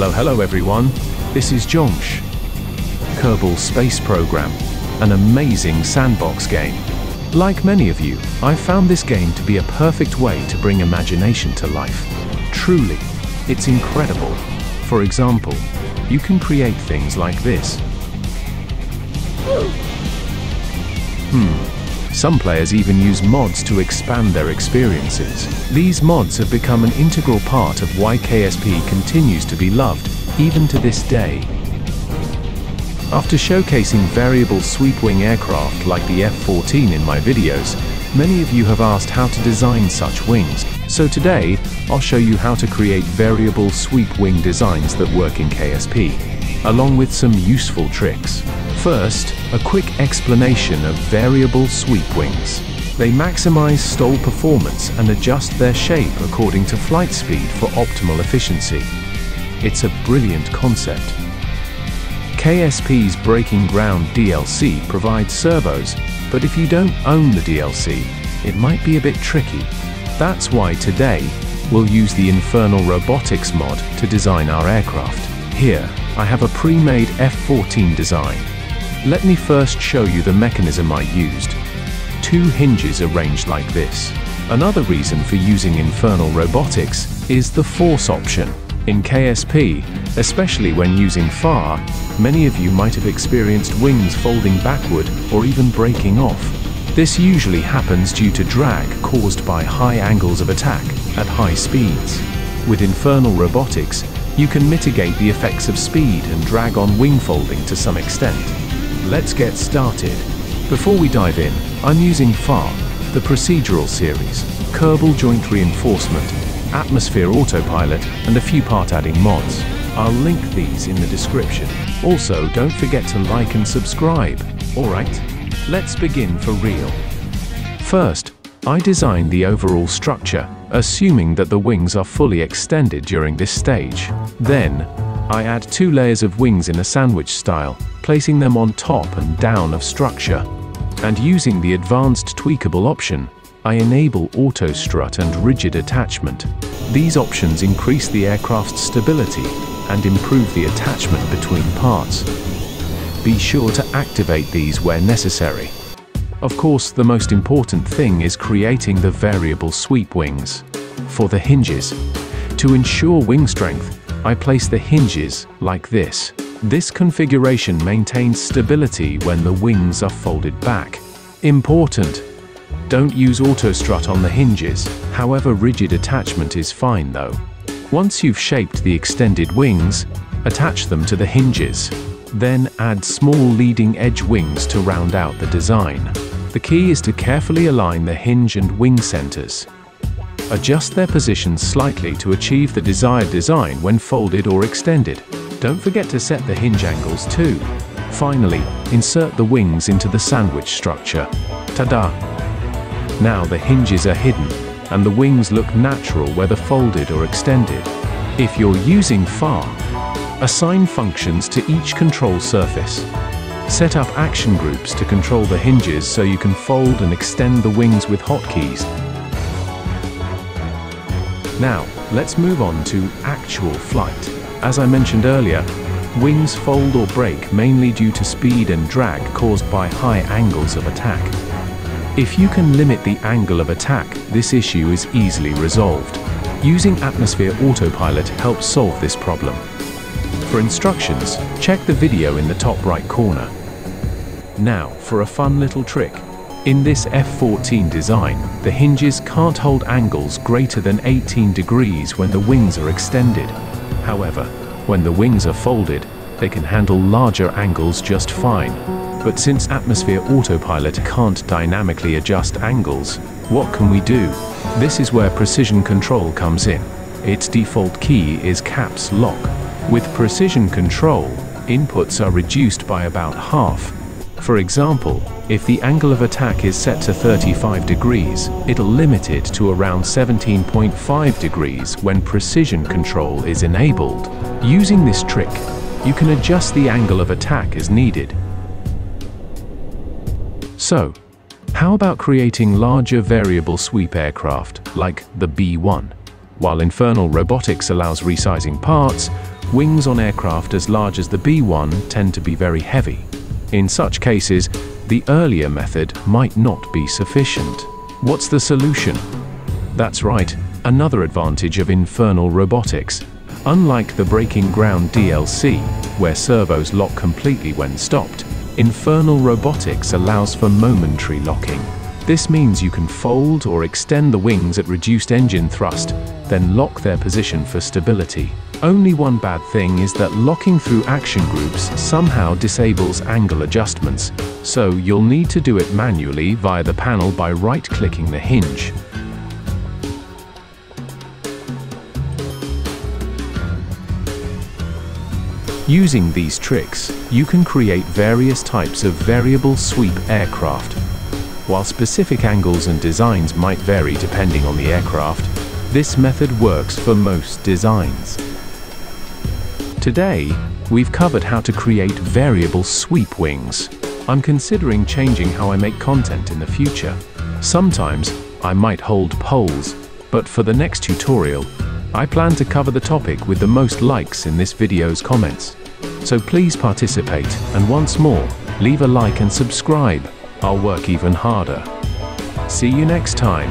Hello, hello everyone. This is Jongsh. Kerbal Space Program, an amazing sandbox game. Like many of you, I found this game to be a perfect way to bring imagination to life. Truly, it's incredible. For example, you can create things like this. Hmm. Some players even use mods to expand their experiences. These mods have become an integral part of why KSP continues to be loved, even to this day. After showcasing variable sweep-wing aircraft like the F-14 in my videos, many of you have asked how to design such wings. So today, I'll show you how to create variable sweep-wing designs that work in KSP, along with some useful tricks. First, a quick explanation of variable sweep wings. They maximize stall performance and adjust their shape according to flight speed for optimal efficiency. It's a brilliant concept. KSP's Breaking Ground DLC provides servos, but if you don't own the DLC, it might be a bit tricky. That's why today, we'll use the Infernal Robotics mod to design our aircraft. Here, I have a pre-made F-14 design let me first show you the mechanism I used. Two hinges arranged like this. Another reason for using Infernal Robotics is the force option. In KSP, especially when using FAR, many of you might have experienced wings folding backward or even breaking off. This usually happens due to drag caused by high angles of attack at high speeds. With Infernal Robotics, you can mitigate the effects of speed and drag on wing folding to some extent. Let's get started. Before we dive in, I'm using FAR, the procedural series, Kerbal Joint Reinforcement, Atmosphere Autopilot, and a few part-adding mods. I'll link these in the description. Also, don't forget to like and subscribe. Alright, let's begin for real. First, I designed the overall structure, assuming that the wings are fully extended during this stage. Then, I add two layers of wings in a sandwich style, placing them on top and down of structure. And using the advanced tweakable option, I enable auto strut and rigid attachment. These options increase the aircraft's stability and improve the attachment between parts. Be sure to activate these where necessary. Of course, the most important thing is creating the variable sweep wings. For the hinges, to ensure wing strength, I place the hinges like this. This configuration maintains stability when the wings are folded back. Important! Don't use autostrut on the hinges, however rigid attachment is fine though. Once you've shaped the extended wings, attach them to the hinges. Then add small leading edge wings to round out the design. The key is to carefully align the hinge and wing centers. Adjust their positions slightly to achieve the desired design when folded or extended. Don't forget to set the hinge angles too. Finally, insert the wings into the sandwich structure. Ta-da! Now the hinges are hidden, and the wings look natural whether folded or extended. If you're using FAR, assign functions to each control surface. Set up action groups to control the hinges so you can fold and extend the wings with hotkeys now, let's move on to actual flight. As I mentioned earlier, wings fold or break mainly due to speed and drag caused by high angles of attack. If you can limit the angle of attack, this issue is easily resolved. Using Atmosphere Autopilot helps solve this problem. For instructions, check the video in the top right corner. Now, for a fun little trick, in this F-14 design, the hinges can't hold angles greater than 18 degrees when the wings are extended. However, when the wings are folded, they can handle larger angles just fine. But since Atmosphere Autopilot can't dynamically adjust angles, what can we do? This is where precision control comes in. Its default key is caps lock. With precision control, inputs are reduced by about half. For example, if the angle of attack is set to 35 degrees, it'll limit it to around 17.5 degrees when precision control is enabled. Using this trick, you can adjust the angle of attack as needed. So, how about creating larger variable sweep aircraft, like the B-1? While Infernal Robotics allows resizing parts, Wings on aircraft as large as the B-1 tend to be very heavy. In such cases, the earlier method might not be sufficient. What's the solution? That's right, another advantage of infernal robotics. Unlike the breaking ground DLC, where servos lock completely when stopped, infernal robotics allows for momentary locking. This means you can fold or extend the wings at reduced engine thrust, then lock their position for stability. Only one bad thing is that locking through action groups somehow disables angle adjustments, so you'll need to do it manually via the panel by right-clicking the hinge. Using these tricks, you can create various types of variable sweep aircraft. While specific angles and designs might vary depending on the aircraft, this method works for most designs. Today, we've covered how to create variable sweep wings. I'm considering changing how I make content in the future. Sometimes, I might hold polls, but for the next tutorial, I plan to cover the topic with the most likes in this video's comments. So please participate, and once more, leave a like and subscribe. I'll work even harder. See you next time.